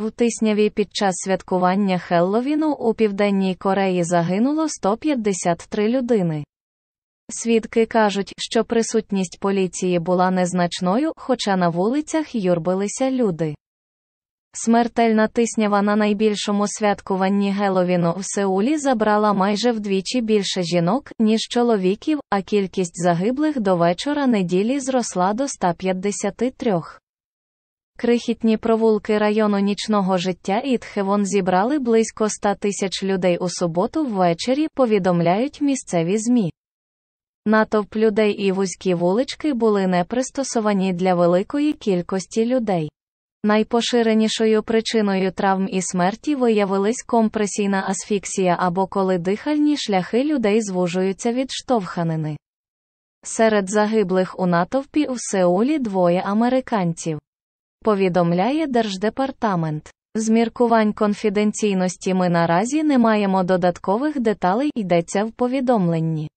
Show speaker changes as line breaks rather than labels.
В тисняві під час святкування Хелловіну у Південній Кореї загинуло 153 людини. Свідки кажуть, що присутність поліції була незначною, хоча на вулицях юрбилися люди. Смертельна тиснява на найбільшому святкуванні Геловіну в Сеулі забрала майже вдвічі більше жінок, ніж чоловіків, а кількість загиблих до вечора неділі зросла до 153. Крихітні провулки району нічного життя Ітхевон зібрали близько 100 тисяч людей у суботу ввечері, повідомляють місцеві ЗМІ. Натовп людей і вузькі вулички були не пристосовані для великої кількості людей. Найпоширенішою причиною травм і смерті виявились компресійна асфіксія або коли дихальні шляхи людей звужуються від штовханини. Серед загиблих у натовпі в Сеулі двоє американців. Повідомляє Держдепартамент. З міркувань конфіденційності ми наразі не маємо додаткових деталей, йдеться в повідомленні.